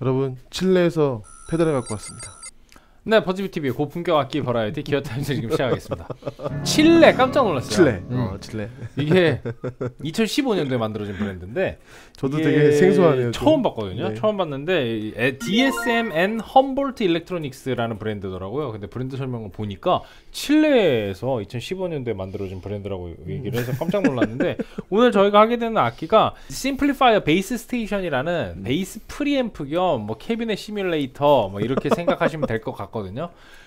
여러분 칠레에서 페달을 갖고 왔습니다. 네, 버즈비 TV의 고품격 악기 버라이어티 Gear Times 지금 시작하겠습니다. 칠레 깜짝 놀랐어요. 칠레. 음. 어, 칠레. 이게 2015년도에 만들어진 브랜드인데 저도 되게 생소하네요. 좀. 처음 봤거든요. 네. 처음 봤는데 에- DSM and Humboldt Electronics라는 브랜드더라고요. 근데 브랜드 설명을 보니까 칠레에서 2015년도에 만들어진 브랜드라고 얘기를 해서 깜짝 놀랐는데 오늘 저희가 하게 되는 악기가 Simplifier Bass Station이라는 베이스 프리앰프 겸 뭐 캐비넷 시뮬레이터 뭐 이렇게 생각하시면 될 것 같거든요.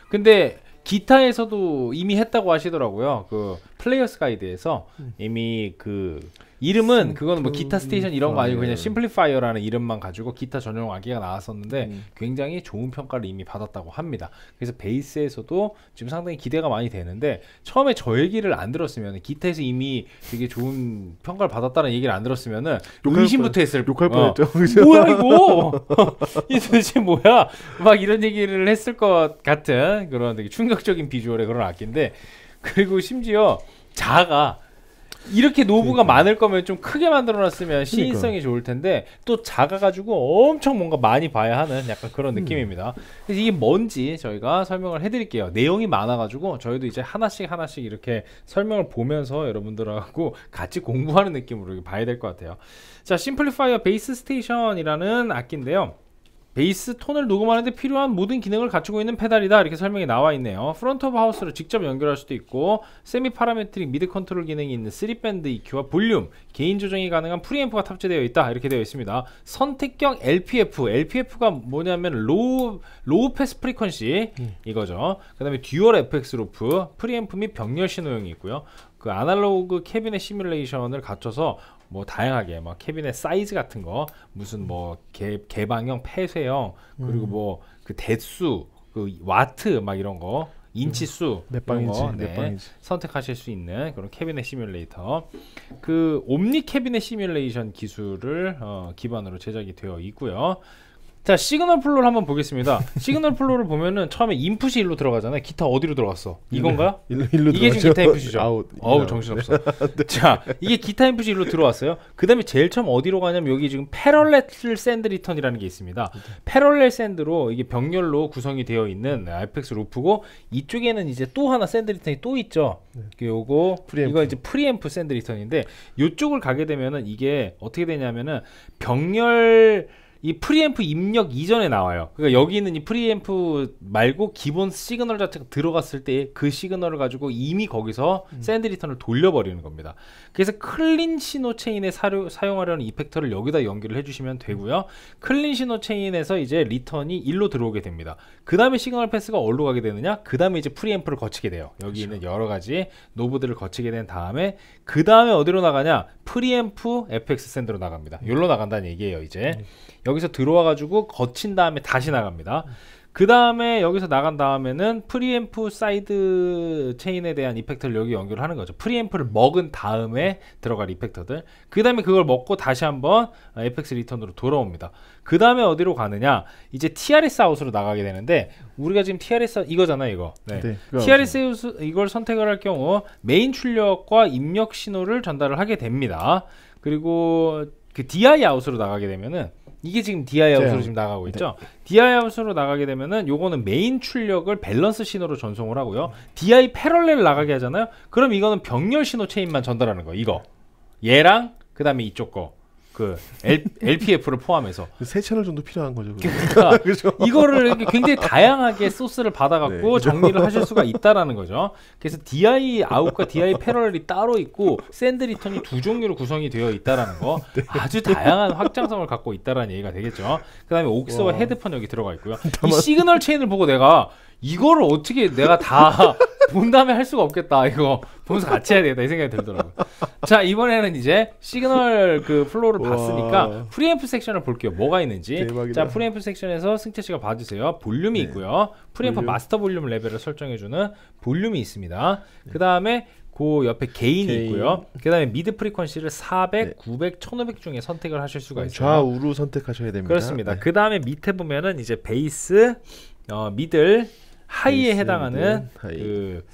근데 기타에서도 이미 했다고 하시더라고요. 그 Player's Guide에서 이미 그 이름은 그거는 뭐 기타 스테이션 이런 거 아니고 그냥 Simplifier라는 이름만 가지고 기타 전용 악기가 나왔었는데 음. 굉장히 좋은 평가를 이미 받았다고 합니다. 그래서 베이스에서도 지금 상당히 기대가 많이 되는데 처음에 저 얘기를 안 들었으면 기타에서 이미 되게 좋은 평가를 받았다는 얘기를 안 들었으면은 의심부터 했을 욕할 어. 뻔했죠. 그죠? 뭐야 이거 이 도대체 뭐야 막 이런 얘기를 했을 것 같은 그런 되게 충격적인 비주얼의 그런 악기인데 그리고 심지어 작아 이렇게 knob가 많을 거면 좀 크게 만들어놨으면 시인성이 좋을 텐데 또 작아가지고 엄청 뭔가 많이 봐야 하는 약간 그런 느낌입니다. 그래서 이게 뭔지 저희가 설명을 해드릴게요. 내용이 많아가지고 저희도 이제 하나씩 하나씩 이렇게 설명을 보면서 여러분들하고 같이 공부하는 느낌으로 봐야 될 것 같아요. 자, Simplifier Bass Station이라는 악기인데요. 베이스 톤을 녹음하는데 필요한 모든 기능을 갖추고 있는 페달이다. 이렇게 설명이 나와 있네요. front of house로 직접 연결할 수도 있고 semi parametric mid control 기능이 있는 3밴드 EQ와 볼륨 gain 조정이 가능한 프리앰프가 탑재되어 있다. 이렇게 되어 있습니다. 선택형 LPF LPF가 뭐냐면 low low pass frequency 이거죠. 그 다음에 dual FX loop 프리앰프 및 병렬 신호용이 있고요. 그 아날로그 캐비넷 시뮬레이션을 갖춰서 뭐 다양하게 막 캐비넷 사이즈 같은 거 무슨 뭐 개, 개방형 폐쇄형 그리고 뭐그 대수 그 와트 막 이런 거 인치 수몇 이런 방인지 거, 몇 네, 방인지. 선택하실 수 있는 그런 캐비넷 시뮬레이터 그 omni 캐비넷 시뮬레이션 기술을 어, 기반으로 제작이 되어 있고요. 자 signal flow를 한번 보겠습니다. signal flow를 보면은 처음에 input이 일로 들어가잖아요. 기타 어디로 들어갔어? 이건가? 일로 일로 이게 지금 들어가죠. 기타 input이죠. 아웃. 어우 아웃. 정신 없어. 자 이게 기타 input이 일로 들어왔어요. 그 다음에 제일 처음 어디로 가냐면 여기 지금 parallel send return이라는 게 있습니다. parallel send로 이게 병렬로 구성이 되어 있는 FX loop고 이쪽에는 이제 또 하나 send return이 또 있죠. 그 요거 프리앰프. 이거 이제 프리앰프 send return인데 이쪽을 가게 되면은 이게 어떻게 되냐면은 병렬 이 프리앰프 입력 이전에 나와요. 그러니까 여기 있는 이 프리앰프 말고 기본 시그널 자체가 들어갔을 때 그 signal을 가지고 이미 거기서 send return을 돌려버리는 겁니다. 그래서 clean 신호 체인에 사료, 사용하려는 이펙터를 여기다 연결을 해주시면 되고요. clean 신호 체인에서 이제 return이 일로 들어오게 됩니다. 그 다음에 signal path가 어디로 가게 되느냐? 그 다음에 이제 프리앰프를 거치게 돼요. 여기 있는 여러 가지 knob들을 거치게 된 다음에 그 다음에 어디로 나가냐? 프리앰프 FX send로 나갑니다. 여기로 나간다는 얘기예요. 이제 여기서 들어와 가지고 거친 다음에 다시 나갑니다. 그 다음에 여기서 나간 다음에는 프리앰프 side chain에 대한 이펙터를 여기 연결을 하는 거죠. 프리앰프를 먹은 다음에 들어갈 이펙터들. 그 다음에 그걸 먹고 다시 한번 FX return으로 돌아옵니다. 그 다음에 어디로 가느냐? 이제 TRS out으로 나가게 되는데 우리가 지금 TRS 이거잖아 이거. 네. 네, TRS 아웃 이걸 선택을 할 경우 메인 출력과 입력 신호를 전달을 하게 됩니다. 그리고 그 DI out으로 나가게 되면은 이게 지금 DI out으로 네. 지금 나가고 있죠. DI out으로 나가게 되면은 요거는 메인 출력을 밸런스 신호로 전송을 하고요. DI parallel 나가게 하잖아요. 그럼 이거는 병렬 신호 체인만 전달하는 거. 이거. 얘랑 그다음에 이쪽 거. 그 L, LPF를 포함해서 세 채널 정도 필요한 거죠. 그러니까 그죠? 이거를 굉장히 다양하게 소스를 네, 받아갖고 그죠? 정리를 하실 수가 있다라는 거죠. 그래서 DI 아웃과 DI 패럴이 따로 있고 send return이 두 종류로 구성이 되어 있다라는 거 네. 아주 다양한 확장성을 갖고 있다라는 얘기가 되겠죠. 그다음에 옥스와 와. 헤드폰 여기 들어가 있고요. 이 signal chain을 보고 내가 이거를 어떻게 내가 다 본 다음에 할 수가 없겠다. 이거 보면서 같이 해야 되겠다 이 생각이 들더라고요. 자 이번에는 이제 시그널 그 flow를 와. 봤으니까 프리앰프 섹션을 볼게요. 뭐가 있는지. 대박이다. 자 프리앰프 섹션에서 승태 씨가 봐주세요. 볼륨이 네. 있고요. 프리앰프 볼륨. 마스터 볼륨 레벨을 설정해주는 볼륨이 있습니다. 그 다음에 그 옆에 gain이 gain. 있고요. 그 다음에 mid frequency를 400, 900, 1500 중에 선택을 하실 수가 있어요. 좌우로 선택하셔야 됩니다. 그렇습니다. 네. 그 다음에 밑에 보면은 이제 베이스, 어, middle, high에 베이스, 해당하는 middle, high. 그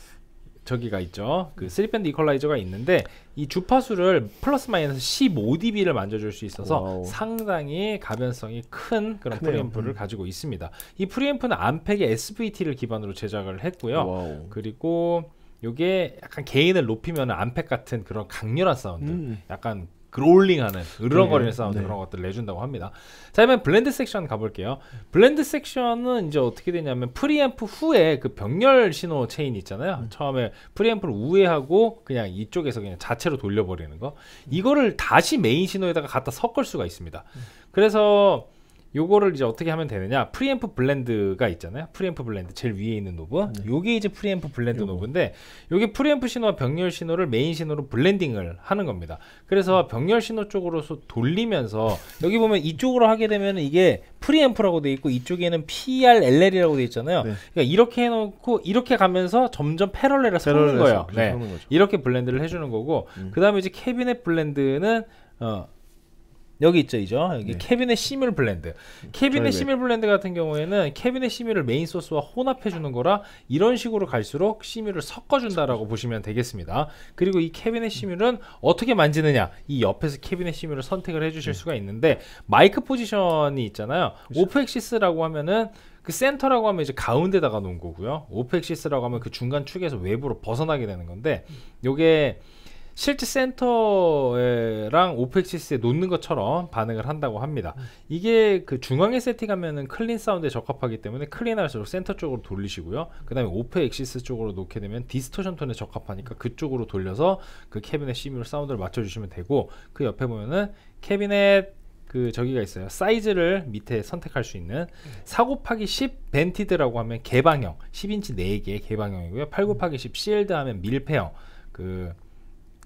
저기가 있죠. 그 3밴드 이퀄라이저가 있는데 이 주파수를 플러스 마이너스 15dB를 만져줄 수 있어서 와우. 상당히 가변성이 큰 그런 크네요. 프리앰프를 음. 가지고 있습니다. 이 프리앰프는 Ampeg의 SVT를 기반으로 제작을 했고요. 와우. 그리고 요게 약간 gain을 높이면 Ampeg 같은 그런 강렬한 사운드, 음. 약간 growling하는 으르렁거리는 네, 사운드 네. 그런 것들을 내준다고 합니다. 자, 그러면 blend 섹션 가볼게요. blend 섹션은 이제 어떻게 되냐면 프리앰프 후에 그 병렬 신호 체인 있잖아요. 음. 처음에 프리앰프를 우회하고 그냥 이쪽에서 그냥 자체로 돌려버리는 거. 이거를 다시 메인 신호에다가 갖다 섞을 수가 있습니다. 음. 그래서 요거를 이제 어떻게 하면 되느냐 프리앰프 blend가 있잖아요 프리앰프 blend 제일 위에 있는 knob 네. 요게 이제 프리앰프 blend 요거. knob인데 요게 프리앰프 신호와 병렬 신호를 메인 신호로 blending을 하는 겁니다 그래서 병렬 신호 쪽으로서 돌리면서 여기 보면 이쪽으로 하게 되면 이게 프리앰프라고 돼 있고 이쪽에는 PRLL이라고 돼 있잖아요 네. 그러니까 이렇게 해놓고 이렇게 가면서 점점 parallel을 섞는 거예요 네. 이렇게 blend를 해주는 거고 음. 그 다음에 이제 캐비넷 blend는 어 여기 있죠 이죠? 여기 네. 캐비넷 시뮬 blend. 캐비넷 시뮬 blend 같은 경우에는 캐비넷 시뮬을 메인 소스와 혼합해 주는 거라 이런 식으로 갈수록 시뮬을 섞어 준다라고 보시면 되겠습니다. 그리고 이 캐비넷 시뮬은 어떻게 만지느냐? 이 옆에서 캐비넷 시뮬을 선택을 해 주실 수가 있는데 마이크 position이 있잖아요. off axis라고 하면은 그 센터라고 하면 이제 가운데다가 놓은 거고요. off axis라고 하면 그 중간 축에서 외부로 벗어나게 되는 건데 요게 실제 센터랑 off axis에 놓는 것처럼 반응을 한다고 합니다. 이게 그 중앙에 세팅하면은 clean 사운드에 적합하기 때문에 clean할수록 센터 쪽으로 돌리시고요. 그 다음에 off axis 쪽으로 놓게 되면 distortion 톤에 적합하니까 그쪽으로 돌려서 그 캐비넷 시뮬 사운드를 맞춰주시면 되고 그 옆에 보면은 캐비넷 그 저기가 있어요. 사이즈를 밑에 선택할 수 있는 4 곱하기 10 vented라고 하면 개방형 10인치 4개 개방형이고요. 8 곱하기 10 sealed 하면 밀폐형 그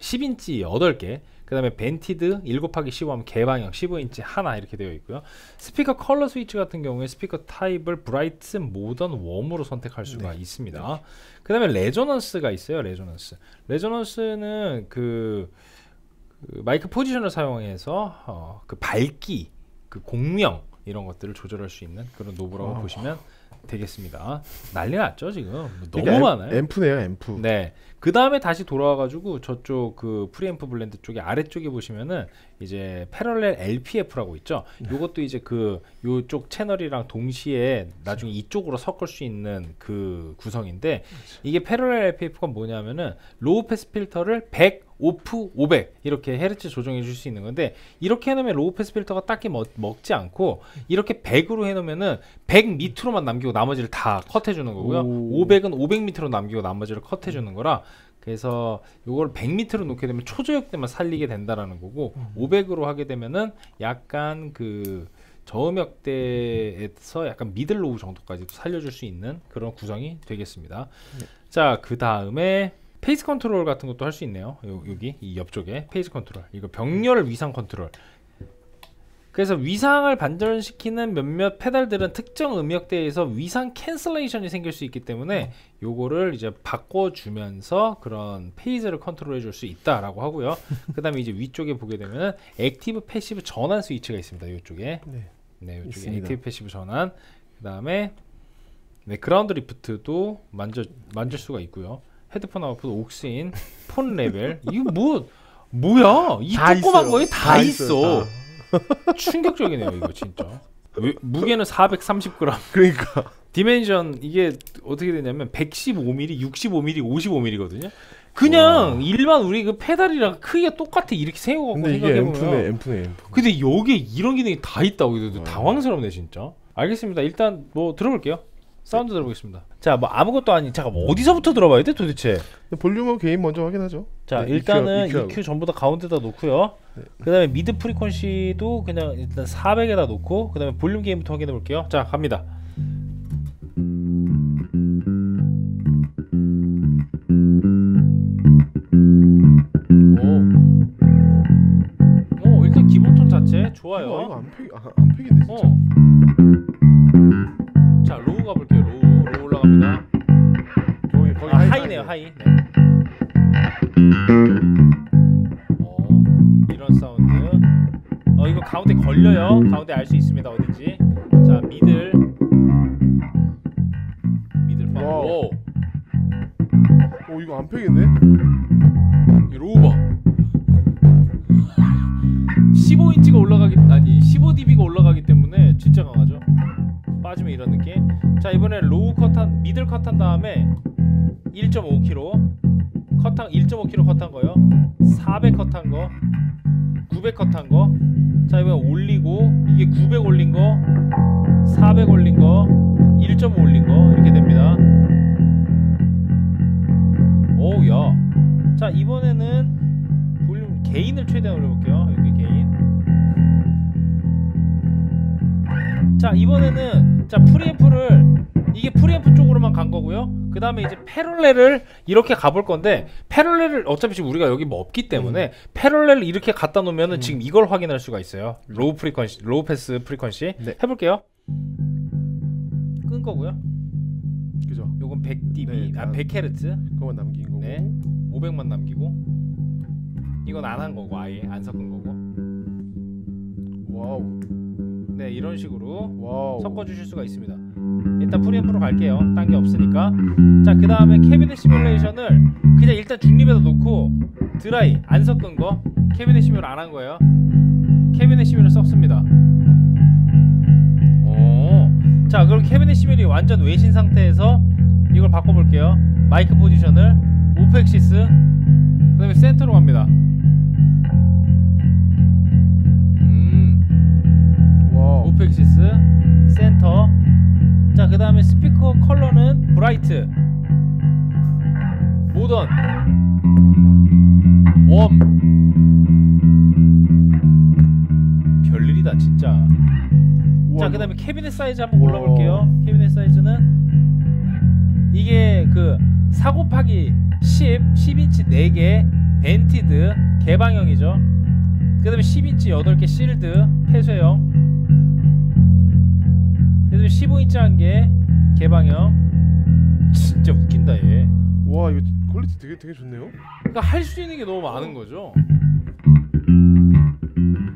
10인치 8개 그 다음에 vented 1 곱하기 15 하면 개방형 15인치 하나 이렇게 되어 있고요. 스피커 컬러 스위치 같은 경우에 스피커 타입을 bright modern warm으로 선택할 수가 있습니다. 그 다음에 resonance가 있어요 resonance. resonance는 그, 그 마이크 포지션을 사용해서 어, 그 밝기 그 공명 이런 것들을 조절할 수 있는 그런 knob이라고 wow. 보시면 되겠습니다 난리 났죠 지금 뭐 너무 이게 앰- 많아요 앰프네요, 앰프. 네. 그 다음에 다시 돌아와가지고 저쪽 그 프리앰프 blend 쪽에 아래쪽에 보시면은 이제 parallel LPF라고 있죠. 요것도 이제 그 요쪽 채널이랑 동시에 나중에 이쪽으로 섞을 수 있는 그 구성인데 이게 parallel LPF가 뭐냐면은 low pass filter를 100, off, 500 이렇게 헤르츠 조정해 줄 수 있는 건데 이렇게 해놓으면 low pass filter가 딱히 먹, 먹지 않고 이렇게 100으로 해놓으면은 100 밑으로만 남기고 나머지를 다 cut해 주는 거고요. 오. 500은 500 밑으로 남기고 나머지를 cut해 주는 거라 그래서 요걸 100 밑으로 놓게 되면 초저역대만 살리게 된다라는 거고 500으로 하게 되면은 약간 그 저음역대에서 약간 middle low 정도까지 살려줄 수 있는 그런 구성이 되겠습니다. 자, 그 다음에 phase control 같은 것도 할 수 있네요. 요, 여기 이 옆쪽에 phase control. 이거 병렬 위상 컨트롤. 그래서 위상을 반전시키는 몇몇 페달들은 특정 음역대에서 위상 cancellation이 생길 수 있기 때문에 요거를 이제 바꿔주면서 그런 phase를 컨트롤해 줄 수 있다라고 하고요. 그 다음에 이제 위쪽에 보게 되면 active passive 전환 스위치가 있습니다. 이쪽에 네. 네, 이쪽에 있습니다. active passive 전환. 그 다음에 네, ground lift도 만져 만질 수가 있고요. 헤드폰 output aux in phone level 이거 뭐 뭐야 이다 조그만. 거에 다, 있어. 다. 충격적이네요 이거 진짜. 왜- 무게는 430g. 그러니까 dimension 이게 어떻게 되냐면 115mm, 65mm, 55mm거든요. 그냥 일반 우리 그 페달이랑 크기가 똑같아 이렇게 세워갖고 생각해보면. 앰프네, 앰프네, 앰프. 근데 여기에 이런 기능이 다 있다고 어. 당황스럽네 진짜. 알겠습니다. 일단 뭐 들어볼게요. 사운드 들어보겠습니다. 자, 뭐 아무것도 아닌 잠깐 뭐 어디서부터 들어봐야 돼 도대체? 볼륨하고 gain 먼저 확인하죠. 자, 네, 일단은 EQ, EQ, 전부 다 가운데다 놓고요. 네. 그다음에 mid frequency도 그냥 일단 400에다 놓고 그다음에 볼륨 gain부터 확인해 볼게요. 자, 갑니다. 오. 오, 일단 기본 톤 자체 좋아요. 이거, 이거 Ampeg 아, Ampeg인데 진짜. 어. 빠지면 이런 느낌. 자 이번에 low cut한 middle cut 한 다음에 1.5k cut한 1.5k cut한 거요. 400 cut한 거. 900 cut한 거 자 이번에 올리고 이게 900 올린 거. 400 올린 거. 1.5 올린 거. 이렇게 됩니다. 오우야. 자 이번에는 볼륨 gain을 최대한 올려볼게요. 여기 gain 자 이번에는 자 프리앰프를 이게 프리앰프 쪽으로만 간 거고요 그 다음에 이제 parallel을 이렇게 가볼 건데 parallel을 어차피 지금 우리가 여기 뭐 없기 때문에 parallel을 이렇게 갖다 놓으면은 지금 이걸 확인할 수가 있어요 low frequency low pass frequency 네. 해볼게요 끈 거고요 그죠? 요건 100dB 네, 아 다- 100Hz 그거만 남긴 거고. 네. 500만 남기고 이건 안 한 거고 아예 안 섞은 거고 wow. 네 이런 식으로 wow. 섞어 주실 수가 있습니다. 일단 프리앰프로 갈게요. 딴 게 없으니까. 자 그 다음에 캐비넷 시뮬레이션을 그냥 일단 중립에다 놓고 드라이 안 섞은 거 캐비넷 시뮬 안 한 거예요. 캐비넷 시뮬을 썼습니다. 오 자 그럼 캐비넷 시뮬이 완전 외신 상태에서 이걸 바꿔볼게요. 마이크 포지션을 off axis 그 다음에 센터로 갑니다 off axis 센터. 자 그 다음에 스피커 컬러는 bright. modern. warm. 별일이다 진짜. 자 그 다음에 캐비넷 사이즈 한번 골라볼게요. 캐비넷 사이즈는 이게 그 4 곱하기 10 10인치 4개 vented 개방형이죠. 그 다음에 10인치 8개 sealed 폐쇄형 그 다음에 15인치 한개 개방형? 진짜 웃긴다 얘. 와 이거 quality 되게 되게 좋네요. 그러니까 할 수 있는 게 너무 많은 거죠.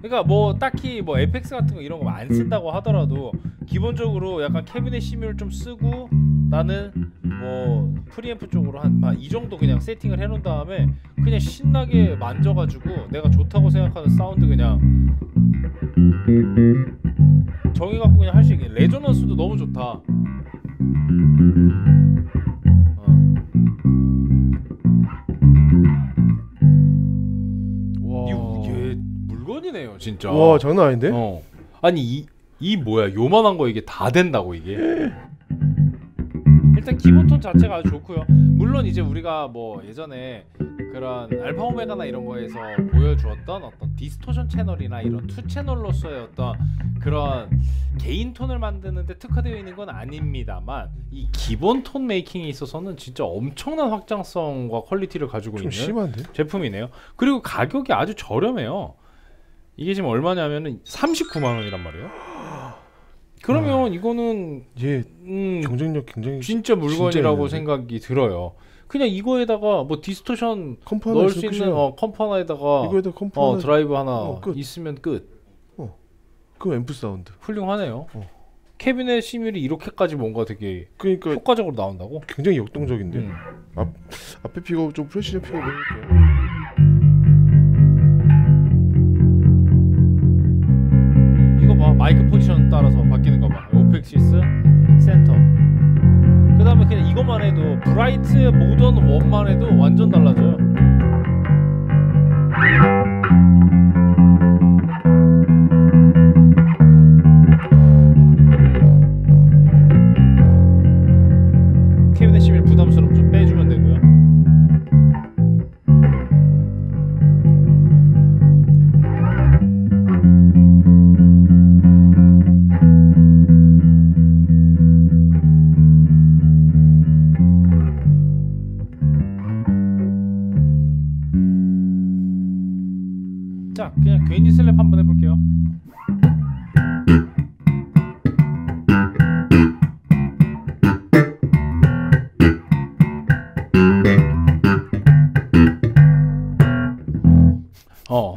그러니까 뭐 딱히 뭐 FX 같은 거 이런 거 안 쓴다고 하더라도 기본적으로 약간 캐비넷 시뮬 좀 쓰고 나는 뭐 프리앰프 쪽으로 한 이 정도 그냥 세팅을 해놓은 다음에 그냥 신나게 만져가지고 내가 좋다고 생각하는 사운드 그냥 정의 갖고 그냥 할 수 있게 레조넌스도 너무 좋다. 어. 와. 얘 물건이네요 진짜. 와 장난 아닌데? 어. 아니 이, 이 뭐야 요만한 거 이게 다 된다고 이게 일단 기본 톤 자체가 아주 좋고요 물론 이제 우리가 뭐 예전에 그런 Alpha Omega나 이런 거에서 보여주었던 어떤 distortion 채널이나 이런 two channel로서의 어떤 그런 gain 톤을 만드는데 특화되어 있는 건 아닙니다만 이 기본 톤 making에 있어서는 진짜 엄청난 확장성과 quality를 가지고 좀 있는 심한데? 제품이네요. 그리고 가격이 아주 저렴해요. 이게 지금 얼마냐면은 39만 원이란 말이에요. 그러면 이거는 얘 음, 경쟁력 굉장히 진짜 물건이라고 있는데? 생각이 들어요. 그냥 이거에다가 뭐 distortion 넣을 수 있는. 어, comp 하나에다가 이거에다 comp 어, 하나 드라이브 하나 어, 끝. 있으면 끝. 그 앰프 사운드. 훌륭하네요. 어. cabinet simul이 이렇게까지 뭔가 되게 그러니까 효과적으로 나온다고? 굉장히 역동적인데 음. 앞에 픽업 좀 Precision 픽업 해볼게 포지션 따라서 바뀌는 거 봐. off-axis 센터. 그 다음에 그냥 이것만 해도 bright modern warm만 해도 완전 달라져요.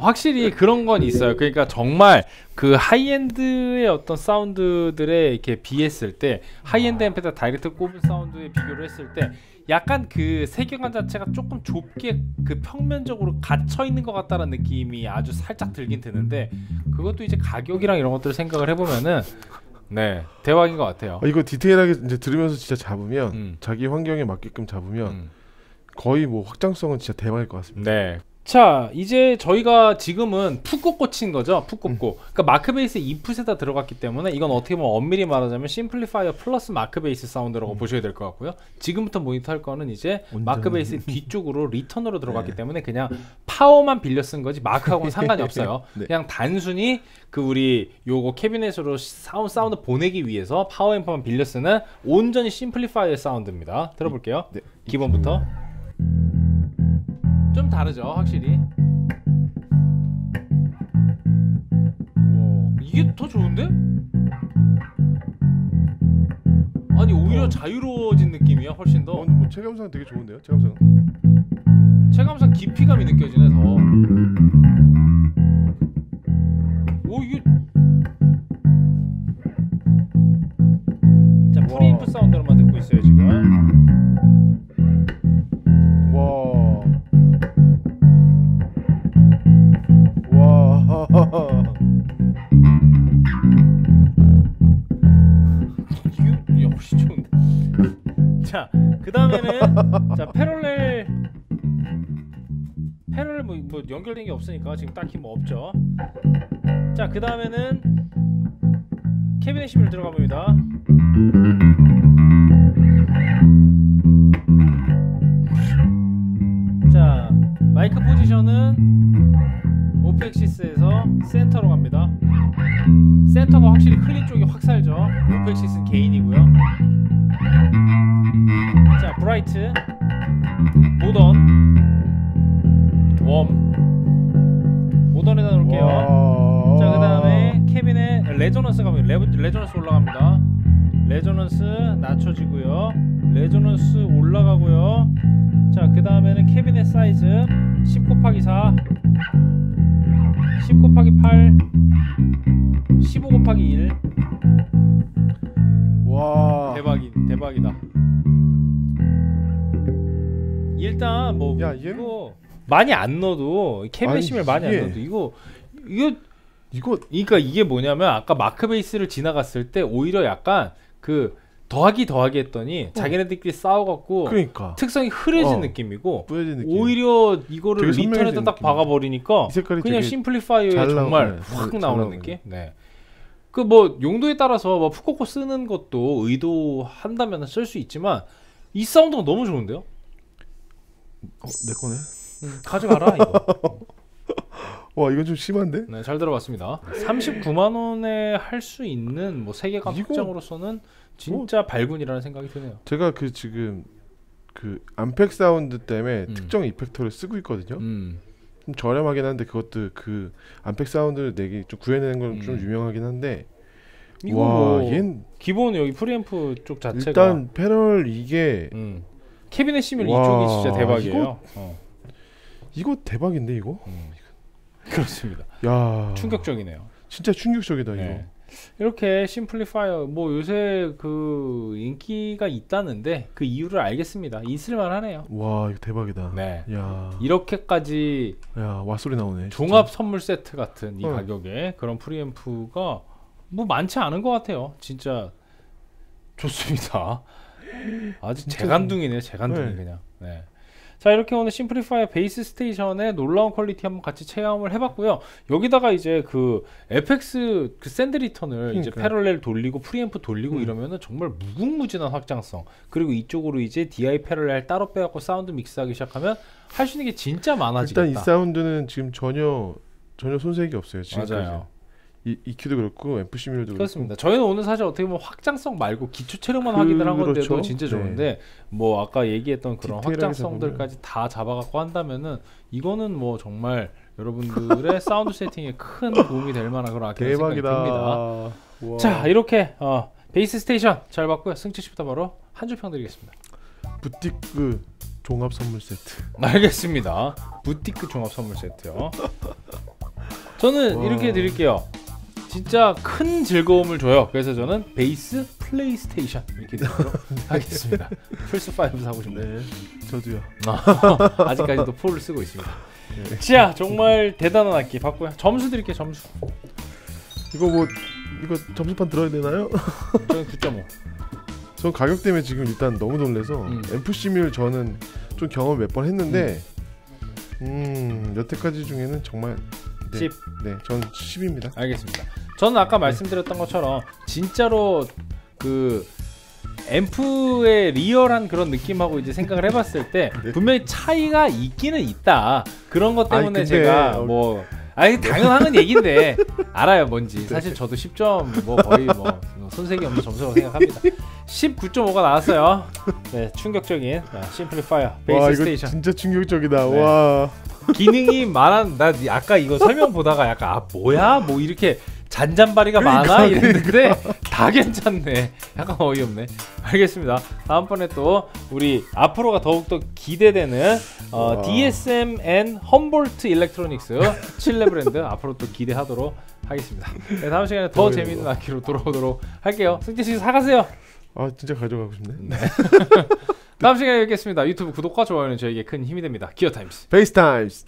확실히 그런 건 있어요. 그러니까 정말 그 high-end의 어떤 사운드들에 이렇게 비했을 때 하이엔드 앰프에다 direct 꼽은 사운드에 비교를 했을 때 약간 그 세계관 자체가 조금 좁게 그 평면적으로 갇혀 있는 것 같다는 느낌이 아주 살짝 들긴 드는데 그것도 이제 가격이랑 이런 것들을 생각을 해보면은 네 대박인 것 같아요. 아, 이거 디테일하게 이제 들으면서 진짜 잡으면 음. 자기 환경에 맞게끔 잡으면 음. 거의 뭐 확장성은 진짜 대박일 것 같습니다. 네. 자 이제 저희가 지금은 프꽂프 꽂힌 거죠? 프꽂프. 그러니까 Markbass input에다 들어갔기 때문에 이건 어떻게 보면 엄밀히 말하자면 Simplifier 플러스 Markbass 사운드라고 보셔야 될 것 같고요. 지금부터 모니터 할 거는 이제 온전히. Markbass 뒤쪽으로 return으로 들어갔기 때문에 그냥 파워만 빌려 쓴 거지 마크하고는 상관이 없어요. 네. 그냥 단순히 그 우리 요거 캐비넷으로 사운드, 사운드 보내기 위해서 파워 앰프만 빌려 쓰는 온전히 Simplifier 사운드입니다. 들어볼게요. 네. 기본부터 좀 다르죠 확실히 와. 이게 더 좋은데? 아니 오히려 자유로워진 느낌이야 훨씬 어, 더 근데 뭐 체감상 되게 좋은데요? 체감상. 체감상 깊이감이 느껴지네 더. 연결된 게 없으니까 지금 딱히 뭐 없죠. 자 그 다음에는 cabinet simul 들어가 봅니다. 자 마이크 포지션은 off-axis에서 센터로 갑니다. 센터가 확실히 clean 쪽이 확 살죠. off-axis는 gain이고요. 자 bright, modern, warm, resonance 가면 레, resonance 올라갑니다. resonance 낮춰지고요. resonance 올라가고요. 자, 그 다음에는 캐비넷 사이즈 10 곱하기 4, 10 곱하기 8, 15 곱하기 1. 와. 대박이 대박이다. 일단 뭐 야, 이거 많이 안 넣어도 캐비넷 아니, sim을 많이 안 넣어도 이거 이거 이거 그러니까 이게 뭐냐면 아까 Markbass를 지나갔을 때 오히려 약간 그 더하기 더하기 했더니 자기네들끼리 싸워갖고 그러니까 특성이 흐려진 어. 느낌이고 느낌. 오히려 이거를 return에다 선명해진 딱 느낌. 박아버리니까 그냥 Simplifier에 잘 정말 확잘 나오는. 느낌. 네. 그 뭐 용도에 따라서 뭐 푸코코 쓰는 것도 의도한다면 쓸 수 있지만 이 사운드가 너무 좋은데요? 어, 내 거네. 가져가라 이거. 와, 이건 좀 심한데? 네, 잘 들어봤습니다. 39만 원에 할 수 있는 뭐 세계관 이거- 확장으로서는 진짜 발군이라는 생각이 드네요. 제가 그 지금 그 Ampeg 사운드 때문에 음. 특정 effector를 쓰고 있거든요. 음. 좀 저렴하긴 한데 그것도 그 Ampeg 사운드를 내기 좀 구해내는 건좀 음. 유명하긴 한데 이거 와, 뭐얜 기본 여기 프리앰프 쪽 자체가 일단 parallel 이게 음. cabinet simul 와, 이쪽이 진짜 대박이에요. 이거- 어. 이거 대박인데 이거? 음. 그렇습니다. 야, 충격적이네요. 진짜 충격적이다 이거. 네. 이렇게 Simplifier 뭐 요새 그 인기가 있다는데 그 이유를 알겠습니다. 있을만 하네요. 와, 이거 대박이다. 네. 야, 이렇게까지 야, 와 소리 나오네. 진짜. 종합 선물 세트 같은 이 어. 가격에 그런 preamp가 뭐 많지 않은 것 같아요. 진짜 좋습니다. 아주 진짜 재간둥이네요. 재간둥이 네. 그냥. 네. 자 이렇게 오늘 Simplifier Bass Station의 놀라운 quality 한번 같이 체험을 해봤고요. 여기다가 이제 그 FX 그 send return을 이제 그러니까요. parallel 돌리고 프리앰프 돌리고 음. 이러면은 정말 무궁무진한 확장성 그리고 이쪽으로 이제 DI parallel 따로 빼갖고 사운드 믹스하기 시작하면 할 수 있는 게 진짜 많아지겠다. 일단 이 사운드는 지금 전혀 전혀 손색이 없어요. 지금까지. 맞아요. 이 EQ도 그렇고 simul도 그렇습니다. 저희는 오늘 사실 어떻게 보면 확장성 말고 기초 체력만 그- 확인을 한 건데도 그렇죠. 진짜 네. 좋은데 뭐 아까 얘기했던 그런 확장성들까지 다 잡아갖고 한다면은 이거는 뭐 정말 여러분들의 사운드 세팅에 큰 도움이 될 만한 그런 악기라는 생각이. 듭니다. 와. 자 이렇게 어, Bass Station 잘 봤고요. 승채 씨부터 바로 한 줄 평 드리겠습니다. 부티크 종합 선물 세트. 알겠습니다. 부티크 종합 선물 세트요. 저는 와. 이렇게 드릴게요. 진짜 큰 즐거움을 줘요. 그래서 저는 Bass PlayStation 이렇게 드리도록 하겠습니다. 플스 5 사고 싶네요. 네, 저도요. 아 직까지도 4를 쓰고 있습니다. 네. 자, 정말 대단한 악기 봤고요. 점수 드릴게요. 점수. 이거 뭐 이거 점수판 들어야 되나요? 저는 9.5. 전 가격 때문에 지금 일단 너무 놀래서 음. 앰프시뮬 저는 좀 경험 몇 번 했는데 음 여태까지 중에는 정말 네, 10. 네, 전 10입니다. 알겠습니다. 저는 아까 말씀드렸던 것처럼 진짜로 그 앰프의 리얼한 그런 느낌하고 이제 생각을 해봤을 때 네. 분명히 차이가 있기는 있다. 그런 것 아니, 때문에 근데 제가 어- 뭐 아니 당연한 얘기인데 알아요 뭔지. 사실 저도 10점 뭐 거의 뭐 손색이 없는 점수라고 생각합니다. 19.5가 나왔어요. 네 충격적인 자, Simplifier Bass 와 Station. 진짜 충격적이다. 네. 와. 기능이 많은 나 아까 이거 설명 보다가 약간 아 뭐야? 뭐 이렇게 잔잔바리가 많아 그러니까, 이랬는데 다 괜찮네. 약간 어이없네. 알겠습니다. 다음번에 또 우리 앞으로가 더욱더 기대되는 어, 와. DSM & Humboldt Electronics 칠레 브랜드 앞으로 또 기대하도록 하겠습니다. 네, 다음 시간에 더. 재밌는 악기로 돌아오도록 할게요. 승재 씨 사가세요. 아 진짜 가져가고 싶네. 다음 시간에 뵙겠습니다. 유튜브 구독과 좋아요는 저에게 큰 힘이 됩니다. Gear Times. Bass Times.